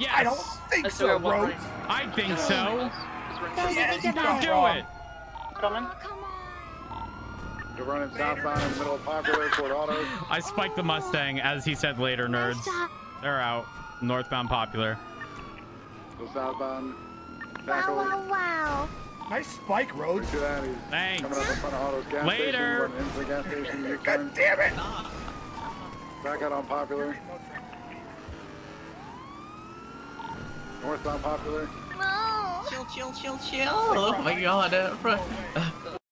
Yes. I don't think Let's so, do it one Rhodes. I think so. Yeah, you Go got do wrong. it. Coming. You're running southbound in the middle of Popular Ford Autos. I spiked the Mustang, as he said later, nerds. They're out. Northbound popular. So southbound. Wow, Tackle. wow, wow. Nice spike, Rhodes. To that, he's Thanks. coming up in front of Autos gas Later. station. running into the gas station. You God turn damn it! back out on Popular. Northbound Popular. No. Chill, chill, chill, chill. Oh my god. Uh, fr-